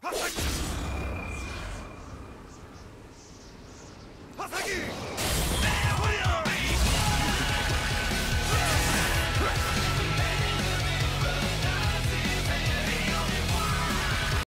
はさぎ